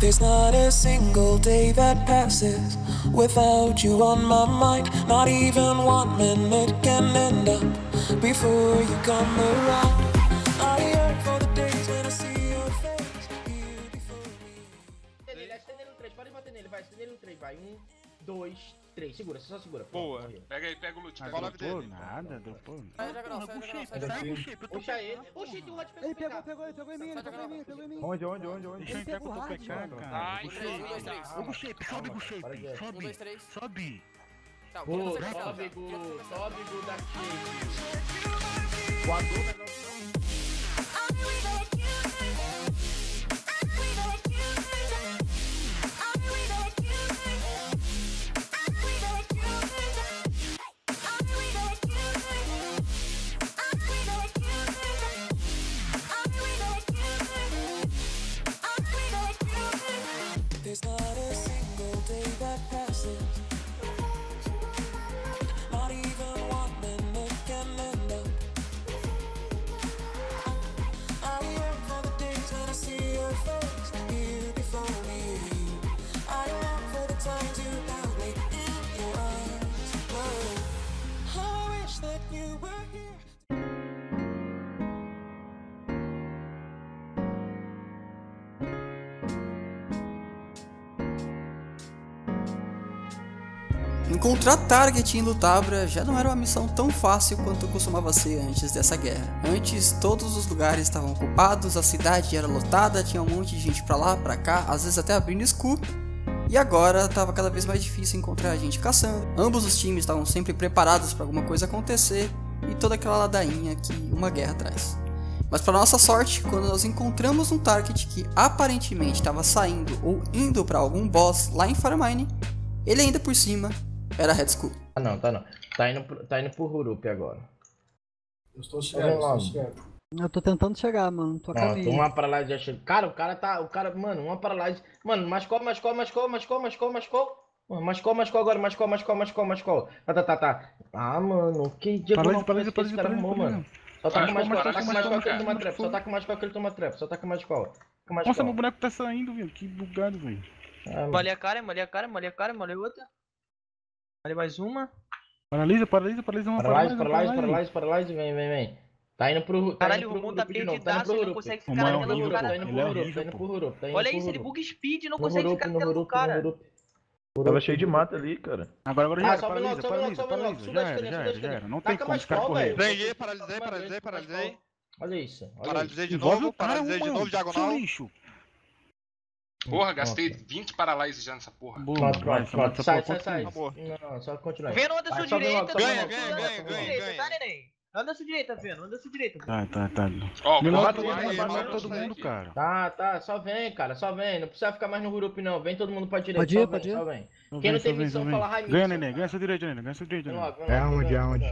There's not a single day that passes without you on my mind. Not even one minute can end up before you come around. Vai, um, dois, 3. 1, 2, 3, segura, só segura. Boa. morreu. Pega aí, pega o loot. Pega o dropou nada, dropou nada. Sai diagonal, sai diagonal, sai puxa, eu tô Puxa ele. Um hot Ele pegou, pegou, ele pegou em mim, ele pegou em mim, ele pegou em mim. Onde, onde, onde, onde? Que eu tô hard, mano. Ai, Um, três, um, dois, três. Ô, Buchepe, sobe, Um, Sobe, dois, três. sobe. Tá, saber, sobe? Gu, sobe, Gu da Shake. Voador, negócio. Encontrar Target em Lutabra já não era uma missão tão fácil quanto costumava ser antes dessa guerra. Antes, todos os lugares estavam ocupados, a cidade era lotada, tinha um monte de gente pra lá, pra cá, às vezes até abrindo escuro. E agora estava cada vez mais difícil encontrar gente caçando. Ambos os times estavam sempre preparados para alguma coisa acontecer e toda aquela ladainha que uma guerra traz. Mas para nossa sorte, quando nós encontramos um target que aparentemente estava saindo ou indo para algum boss lá em Farmine, ele ainda por cima era Red Skull. Ah, não, tá não. Tá indo, pro- tá indo pro Hurup agora. Eu estou chegando, estou chegando. Eu tô tentando chegar, mano. Tô a Pronto, caminho. uma paralise já chega. Cara, o cara tá. O cara, mano, uma paralise. Mano, mascou, mascou, mascou, mascou, mascou, mascou. Mano, Mascou, mascou agora, mascou, mascou, mascou, mascou. Tá, tá, tá, tá. Ah, mano, que dia Paralise, paralise, que esse cara paralise, paralise, mano. Só tá com Mascou, mascou, tá com mascou que ele toma trap. Só tá com mascou que ele toma trap. Só tá com mascou. Com Nossa, meu boneco tá saindo, velho. Que bugado, velho. Ah. Molhei a cara, molhei a cara, molhei a cara, molhei outra. Molhei mais uma. Paralisa, paralisa, paralisa uma Paralise, paralise, paralise, paralise, vem, vem, vem. Tá indo pro. Tá Caralho, o Rumun tá Hurup tá perdidaço, ele não Hurup. consegue ficar mano na tela do cara. Tá indo pro Ele é Hurup, tá indo pro Hurup, tá indo Olha pro isso, ele Hurup. bug speed e não consegue Hurup, ficar na no tela do Hurup, no cara. Hurup. Tava cheio de mata ali, cara. Agora, agora já Ah, era, sobe logo, paralisa, sobe paralisa, sobe logo. paralisa. Já era, já era, já esquerda. era. Não tem como correrem. velho. Prendei, paralisei, paralisei, paralisei. Olha isso. Olha isso. Paralisei de novo, paralisei de novo, diagonal. lixo. Porra, gastei 20 paralyses já nessa porra. Boa, pronto, pronto. essa Sai, sai, sai. Acabou. Não, só continuar. Vendo, anda Vai, sua direita, Ganha, ganha, ganha, ganha, ganha. Anda sua direita, Vendo, anda sua direita. Tá, tá, tá. Ó, mata mata todo mundo, cara. Tá, tá, só vem, cara, só vem. Não precisa ficar mais no grupo, não. Vem todo mundo pra direita, Pode só ir, vem, pode ir. só vem. Só Quem vem, não tem só vem, missão, só vem. fala Raimon. Ganha, neném, ganha essa direita, neném, ganha essa direita, Vem vem É onde, é onde?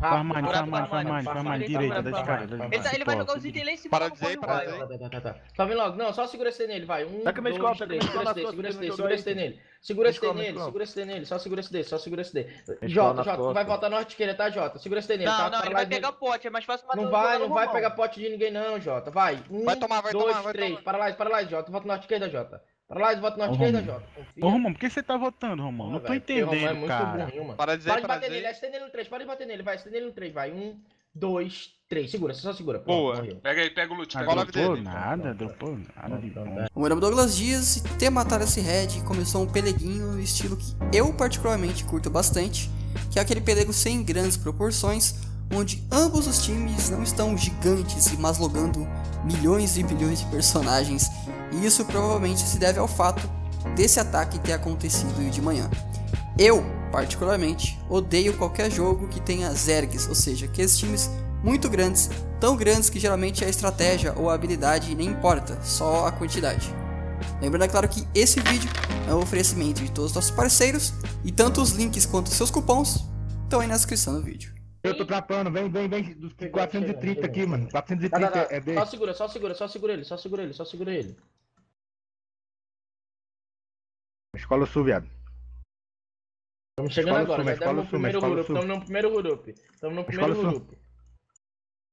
farmine, rápido, farmine, rápido, direita da escada. Ele, vai jogar os itens lá em cima. Não pode voar. paralisei. Tá, tá, tá, tá. Só vem logo. Não, só segura esse nele, vai. Um, dois, três. minha Segura escola esse D, segura esse nele. Segura esse D nele, escola. segura esse D nele. Só segura esse D, só segura esse D. Jota, Jota, tu vai voltar norte esquerda, tá, Jota? Segura esse D nele. Não, tá? não, ele vai Paralise pegar pote, é mais fácil matar Não vai, não vai pegar pote de ninguém não, Jota. Vai. Um, Vai tomar, vai dois, tomar, vai três. tomar. Paralise, paralise, Jota. Volta norte esquerda, Jota. Paralise, volta norte Ô, esquerda. Jota. Confia. Ô, Romão, por que você tá votando, Romão? Ah, Não tô velho, porque o Romão é entendendo, muito cara. burrinho, mano. Paralisei, Pode bater nele, estende nele no 3, pode bater nele, vai, estende nele no 3, vai. 1, 2, 3. Segura, só segura. Pronto, Boa. morreu. Pega aí, pega o loot, Ah, pega o Bola loot. dele. dropou nada, dropou nada de bom. O meu nome é Douglas Dias e ter matado esse Red começou um peleguinho, estilo que eu particularmente curto bastante, que é aquele pelego sem grandes proporções, onde ambos os times não estão gigantes e maslogando milhões e bilhões de personagens, e isso provavelmente se deve ao fato desse ataque ter acontecido de manhã. Eu, particularmente, odeio qualquer jogo que tenha zergs, ou seja, aqueles times muito grandes, tão grandes que geralmente a estratégia ou a habilidade nem importa, só a quantidade. Lembrando, é claro, que esse vídeo é um oferecimento de todos os nossos parceiros e tanto os links quanto os seus cupons estão aí na descrição do vídeo. Eu tô trapando, vem, vem, vem. Dos Chega, 430 chega, aqui, mano. Tá, 430 tá, tá. é B. Só segura, só segura, só segura ele, só segura ele, só segura ele. Escola Sul, viado. Estamos chegando escola agora, mas no primeiro grupo, estamos no primeiro grupo. Estamos no primeiro grupo.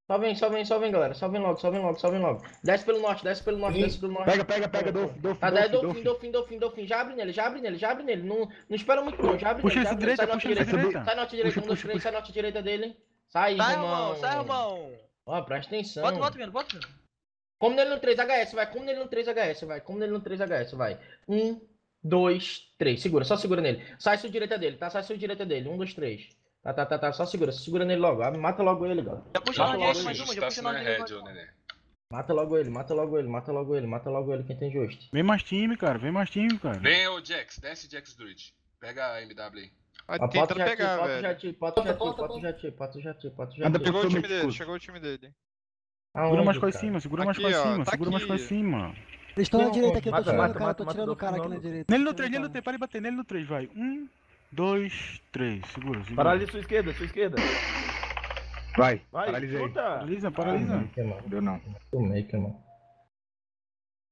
Só vem, só vem, só vem, galera. Só vem logo, só vem logo, só vem logo. Desce pelo norte, desce pelo norte, Sim. desce pelo norte. Pega, pega, pega, Dolphin, Dolphin. do fim, do fim, do fim. Já abre nele, já abre nele, já abre nele. Não, não espera muito não, já abre puxa nele. Puxa direita, puxa direita. direita. Sai norte direita, um, dois, três, sai norte direita dele. Sai, sai irmão. irmão. Sai, irmão. Ó, presta atenção. Bota, bota, menino, bota. Como nele no 3HS, vai. Como nele no 3HS, vai. Como nele no 3HS, vai. Um, dois, três. Segura, só segura nele. Sai sua direita dele, tá? Sai sua direita dele. Um, dois, três. Tá, tá, tá, tá. Só segura, segura nele logo. Ah, mata logo ele, galera. Já puxa na direita mais uma, já. Mata logo ele, mata logo ele, mata logo ele, mata logo ele, quem tem justo. Vem mais time, cara, vem mais time, cara. Vem o Jax, desce Jax Druid. Pega a MW aí. Tá ah, tenta pegar, velho. Pato já ti, pato já ti, pato já ti, pato já ti. Ainda pegou o time dele, chegou o time dele. Segura mais pra cima, segura mais tá pra cima, segura mais pra cima. Estou na direita aqui, eu tô mata, tirando o cara, mata, tô tirando o cara aqui na direita. Nele no 3, nele no 3, para de bater, nele no 3, vai. 1, 2, 3, segura, segura. Paralisa sua esquerda, sua esquerda. Vai, vai paralisa aí. Paralisa, paralisa. Deu não. Deu não. É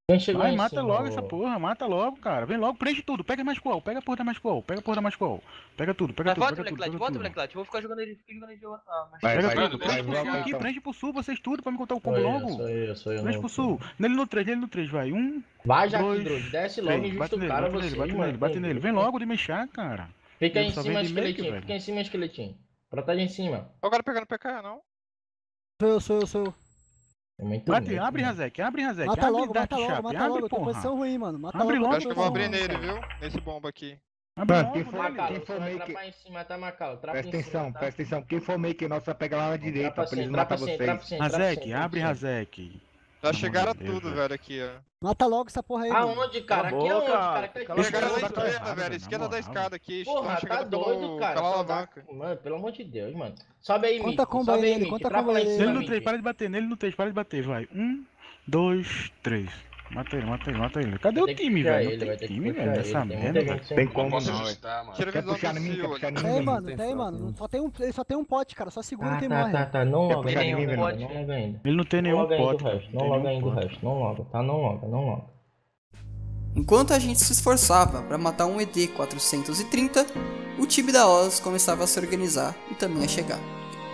quem chegou Vai, mata senhor. logo essa porra, mata logo, cara. Vem logo, prende tudo, pega mais qual, pega a porra da mais qual, pega a porra da mais qual, pega tudo, pega mas tudo. Bota o Blacklight, bota o Blacklight, vou ficar jogando ele, fica jogando ele. Ah, mas... Vai, pega tudo, prende, vai, vai, aqui, então. prende pro sul, vocês tudo pra me contar o combo isso logo. Isso aí, isso aí, prende pro sul, nele no 3, nele no 3, vai. Um. Vai já aqui, Drone, desce logo e justa o cara, bate você. Nele, bate nele, bate nele, vem logo de mexer, cara. Fica aí em cima, esqueletinho, fica em cima, esqueletinho. Protege em cima. O cara pegando PK, não? Sou eu, sou eu, sou eu. É muito Bate, ruim, né? abre, Razek, abre, Razek. Mata abre logo, Dark mata logo, mata abre, logo. Posição ruim, mano. Mata abre logo. logo. Acho que eu vou abrir nele, viu? Nesse bomba aqui. Abre mano, quem for, Macalo, quem for que... em cima, tá, Macalo? Trapa presta atenção, tá? presta atenção. Quem for nosso vai pegar lá na direita, pra matar vocês. Razek, abre, Razek. Tá, Já chegaram tudo, velho, aqui, ó. Mata logo essa porra aí. Aonde, cara? Aqui é onde, cara? Que é é tá Chegaram na esquerda, velho. Esquerda da escada aqui. Porra, tá doido, cara. Pela alavanca. Mano, pelo amor de Deus, mano. Sobe aí, Conta com ele, conta com ele. Nele no 3, para de bater, nele no 3, para de bater, vai. 1, 2, 3. Mata ele, mata ele, mata ele. Cadê o time, velho? Não tem ele, time, velho, nessa merda. Tem, tem, como não. Tá, quer puxar no mim, quer puxar mim. Tem, mano, tem, mano. Só tem um, ele só tem um pote, cara. Só segura ah, e tem tá. Tá, tá, não loga. ainda, não. nenhum ainda. Ele não tem nenhum pote. Não loga ainda o resto, não loga, tá? Não loga, não loga. Enquanto a gente se esforçava para matar um ED-430, o time da Oz começava a se organizar e também a chegar.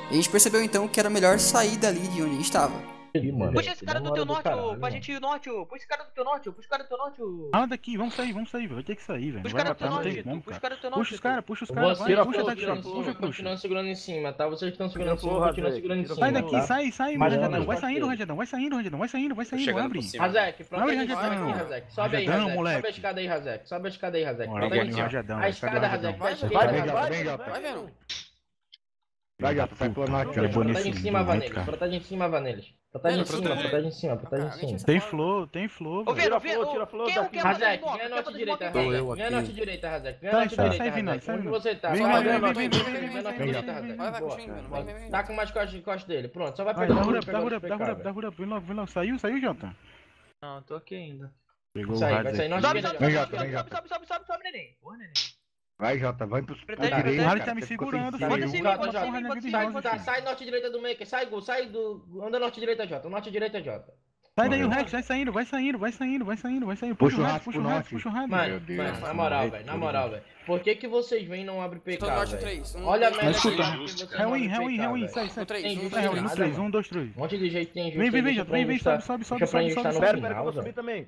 A gente percebeu então que era melhor sair dali de onde estava aqui, mano. Puxa esse cara do teu norte, ô. Pra gente ir norte, ô. Puxa esse cara do teu norte, ô. Puxa o cara do teu norte, ô. Anda aqui, vamos sair, vamos sair. Vai ter que sair, velho. Puxa o cara do teu norte, puxa o cara. Puxa os caras, puxa os caras. Puxa, tá de choque. Puxa, puxa. segurando em cima, tá? Vocês estão segurando em cima, continuam segurando em cima. Sai daqui, sai, sai, Rangedão. Vai saindo, Rangedão. Vai saindo, Rangedão. Vai saindo, vai saindo. Abre. Razek, pronto aí, Razek. Sobe aí, Razek. Sobe a escada aí, Razek. Sobe a escada aí, Razek. A escada, Razek. Vai, vai, vai. Vai, vai. Tá, vai, gato, sai planar, cara. Protege em cima, vai. Protege em cima, vai neles. Protege em cima, protege em cima, protege em cima. Tem flow, tem flow. Ô, Vira, Vira, tira flow. Razek, vem a norte direita, Razek. Vem a norte direita, Razek. Vem a norte direita, Razek. Onde você tá? Vem, a vem, vem, tá vem, vem, a norte direita, Razek. Tá com mais costas dele. Pronto, só vai pegar. Dá rura, dá rura, dá rura, dá rura. Vem logo, vem logo. Saiu, saiu, Jota? Não, tô aqui ainda. Pegou o Razek. Sobe, sobe, sobe, sobe, sobe, sobe, sobe, neném. Porra, neném. Vai, Jota, vai pro protege, pra direita. Tá me segurando, foda-se, Sai, sai norte direita do maker, sai, Gu, sai do. Anda norte direita, Jota, norte direita, Jota. Sai daí o Rex, vai saindo, vai saindo, vai saindo, vai saindo, vai saindo. Puxa, puxa o Rex, puxa o Rex, puxa o Rex. Mano, na moral, velho, na moral, velho. Por que que vocês vêm e não abrem PK, Olha a merda que É ruim, é ruim, é ruim, sai, sai. Tem justo, é ruim, 3, 1, 2, 3. Um monte de jeito tem justo. Vem, vem, vem, Jota, vem, vem, sobe, sobe, sobe, sobe, sobe. Espera, espera, eu vou subir também.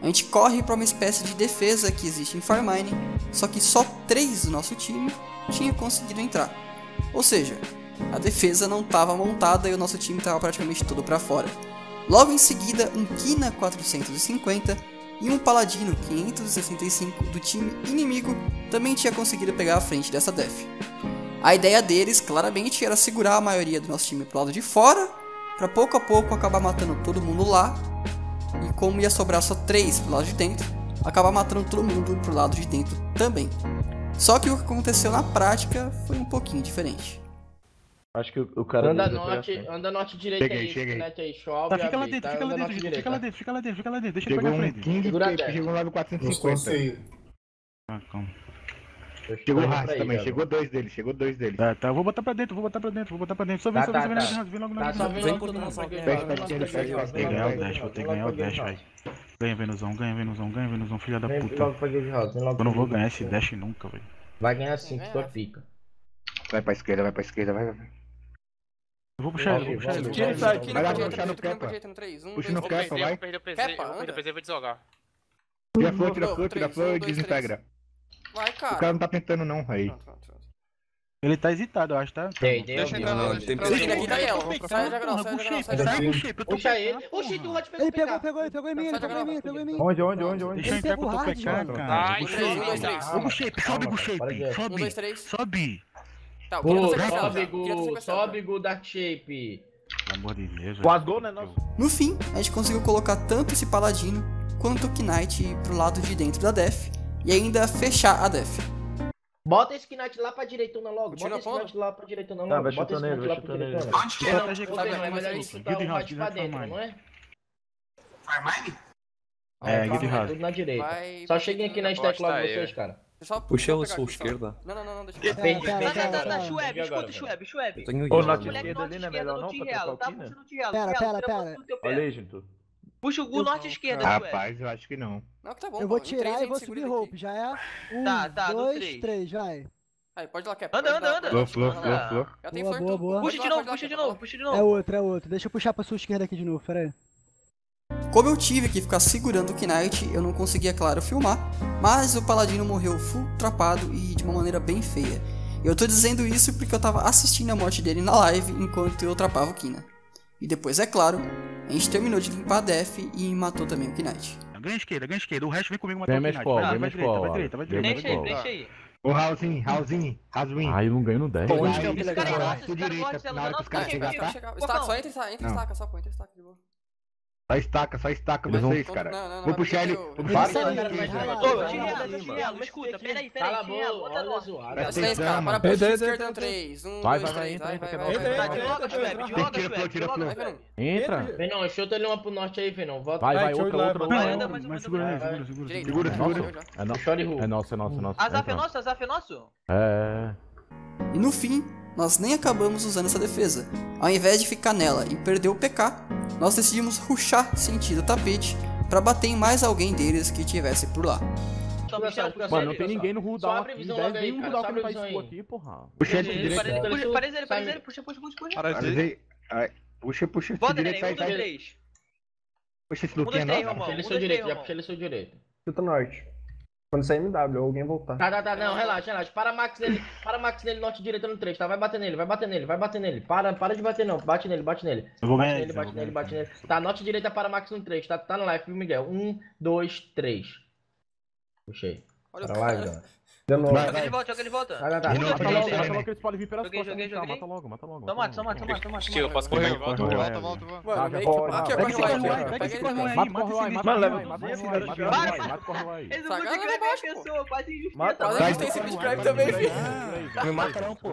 A gente corre para uma espécie de defesa que existe em Farmine, só que só três do nosso time tinha conseguido entrar. Ou seja, a defesa não estava montada e o nosso time estava praticamente todo para fora. Logo em seguida, um Kina 450 e um Paladino 565 do time inimigo também tinha conseguido pegar a frente dessa def. A ideia deles, claramente, era segurar a maioria do nosso time pro lado de fora, para pouco a pouco acabar matando todo mundo lá e como ia sobrar só três pro lado de dentro, acaba matando todo mundo pro lado de dentro também. Só que o que aconteceu na prática foi um pouquinho diferente. Acho que o cara. Anda norte, né? anda norte direito cheguei, aí, cheguei. Aí, chove. Tá, fica lá dentro, tá, fica lá dentro, gente, fica lá dentro, fica lá dentro, fica lá dentro, deixa chegou ele pegar um a frente. 15 chegou um level 450. Ah, calma. Chegou o Haas também, cara. chegou dois dele, chegou dois dele. Tá, tá, vou botar pra dentro, vou botar pra dentro, vou botar pra dentro. Só vem, tá, só vem, tá, só vem, tá. vem logo na tá, vem logo na Pede pra esquerda, pede pra esquerda. Ganhar o 10, vou ter que ganhar o 10, velho. Ganha, Venusão, ganha, Venusão, ganha, Venusão, filha da puta. Eu não vou ganhar esse dash nunca, velho. Vai ganhar sim, 5, só fica. Vai pra esquerda, vai pra esquerda, vai, vai. Eu vou puxar ele, vou puxar ele. Tira ele, sai, tira ele. Vai puxar no Kepa. Puxa no Kepa, vai. Perdeu o PC, vou desogar. Tira a flor, tira a flor, tira a flor e desintegra. Vai, cara. O cara não tá tentando, não, aí. Ele tá hesitado, eu acho, tá? Tem, dei, Deixa eu entrar lá. Né? Tem que ir. Sai da grau, sai da grau, sai da grau. Puxa ele. Puxa do Rod pelo Ele pegou, pegou, ele pegou em mim, ele pegou em mim, pegou em mim. Onde, onde, onde, onde? Deixa eu entrar com o teu pecado, cara. Ai, 3, 2, 3. Vamos, shape, sobe, go shape. Sobe. 1, 2, 3. Sobe. Tá, sobe, go, sobe, go, dark shape. Pelo amor de Deus. Quase gol, né? No fim, a gente conseguiu colocar tanto esse paladino quanto o Knight pro lado de dentro da def e ainda fechar a def. Bota esse Knight lá pra direitona logo. Bota esse Knight lá pra direitona tá, logo. Não, vai Bota esse Knight lá nele. direitona. Onde que é, é? É melhor insultar o Knight pra dentro, não é? Farmine? É, é Hard. Tudo na direita. Só cheguem aqui na stack logo vocês, é. cara. Puxa o sua esquerda. Não, não, não, deixa eu Perdi, perdi. Não, não, não, Schweb, escuta, Schweb, Schweb. Ô, norte esquerda tá ali né, não é melhor não pra trocar o tá Pera, pera, pera. Olha aí, gente. Puxa o Gu norte e esquerda, Sueli. Rapaz, eu acho que não. Não, tá bom. Eu vou três tirar e vou subir roupa. Já é. Um, tá, tá, dois, três. três, vai. Aí, pode lá, Cap. É anda, anda, anda. Flor, flor, Ah. flor, flor. Já tem Boa, flor boa, Puxa de novo, puxa de novo, puxa de É outro, é outro. Deixa eu puxar pra sua esquerda aqui de novo, pera aí. Como eu tive que ficar segurando o Knight, eu não conseguia, claro, filmar, mas o Paladino morreu full trapado e de uma maneira bem feia. Eu tô dizendo isso porque eu tava assistindo a morte dele na live enquanto eu trapava o Kina. E depois, é claro, a gente terminou de limpar a Def e matou também o Knight. Ganha esquerda, ganha esquerda. O resto vem comigo matar o Knight. Ball, vai, vai, direita, vai direita, vai direita. Deixa aí, deixa aí. Ô, Raulzinho, Raulzinho, Raulzinho. Ah, eu não ganho no 10. Pô, onde que eu vou? Esse. Na hora que os caras chegarem, tá? Só entra e staca, só pô, entra e staca de boa. Só estaca, só estaca vocês, vão... cara. Não, não, não, vou puxar ele. Vou puxar ele. Chinelo, escuta, peraí, peraí. Chinelo, bota nós. Presta atenção, mano. Para a esquerda Vai. Vai. Vai. Vai. Vai. Vai, vai, vai. Entra, Vai. flow, tira flow. Entra. Venão, chuta ele uma pro norte aí, Venão. Vai, vai, outra, outra. Mas segura, segura, segura. Segura, segura. É nosso, é nosso, é nosso. Azaf é nosso, Azaf é nosso? É. E no fim, nós nem acabamos usando essa defesa. Ao invés de ficar nela e perder o PK, nós decidimos ruxar sentido tapete para bater em mais alguém deles que tivesse por lá. Mano, não tem ninguém no Rudal aqui, não tem nenhum Rudal que não faz isso aqui, porra. Puxa ele puxa, puxa, ele, puxa, ele, puxa, puxa, puxa, puxa. Puxa, puxa, puxa, ele, puxa ele. Puxa ele, puxa ele. Puxa ele puxa ele. Puxa ele, puxa ele puxa, puxa, puxa, norte. Quando sair MW, ou alguém voltar. Tá, tá, tá, não, relaxa, relaxa. Para Max nele, para Max nele, norte direita no 3, tá? Vai bater nele, vai bater nele, vai bater nele. Para, para de bater não, bate nele, bate nele. Eu vou bate nele, bate nele, bate nele. Tá, norte direita é para Max no 3, tá? Tá no live, Miguel? 1, 2, 3. Puxei. Olha para lá, cara. Deu Joga ele volta, joga ele volta. Ah, tá. Mata logo, mata logo que eles podem vir pelas joguei, costas. Joguei, joguei. Mata logo, mata logo. Só mata, só mata, só mata, só mata. Tio, posso correr? Volta, volta, volta. Mano, meio mata Pega esse mata lá, pega mata corre lá. Mata o corre mata o corre. Mata o corre lá. Eles não vão descrever a pessoa, faz injustiça. Mata, a gente tem esse describe também, filho. Não mata não, pô.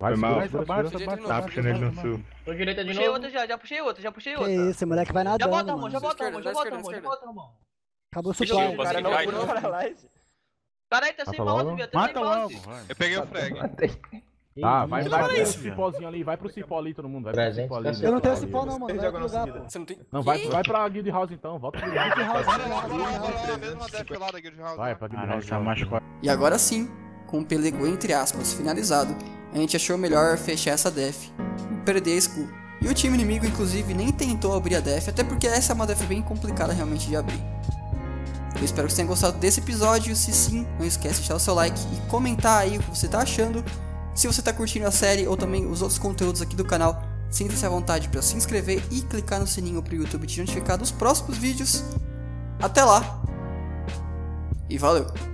Vai, Foi mal. segura, segura, Baixa, segura. Tá puxando ele no sul. Sou direita de Puxei novo. outra já, já puxei outra, já puxei Que outra. isso, moleque vai Já nadando, bota, Ramon, mano. já bota, Ramon, já bota, Ramon, já bota, Ramon. Acabou o eu- O cara não Vai, vai. pra lá. Caralho, tá sem mouse, viado, tá sem Mata logo, mouse. vai. Eu peguei o frag. Tá, vai, vai pro isso. cipózinho ali, vai pro cipó ali todo mundo. Vai pro Presente, cipó ali. Eu não tenho Vai, pau não, mano. Vai outro na lugar, pô. Você não tem. Não, vai, vai pra Guild House então, volta pro Guild House. Guild House, Bora lá, bora lá, mesma def lá da Guild House. Vai pra Guild House. quatro. E agora sim, com o pelego entre aspas finalizado, a gente achou melhor fechar essa def e perder a skull. E o time inimigo, inclusive, nem tentou abrir a def, até porque essa é uma def bem complicada realmente de abrir. Eu espero que vocês tenham gostado desse episódio. Se sim, não esquece de deixar o seu like e comentar aí o que você tá achando. Se você está curtindo a série ou também os outros conteúdos aqui do canal, sinta-se à vontade para se inscrever e clicar no sininho para o YouTube te notificar dos próximos vídeos. Até lá! E valeu!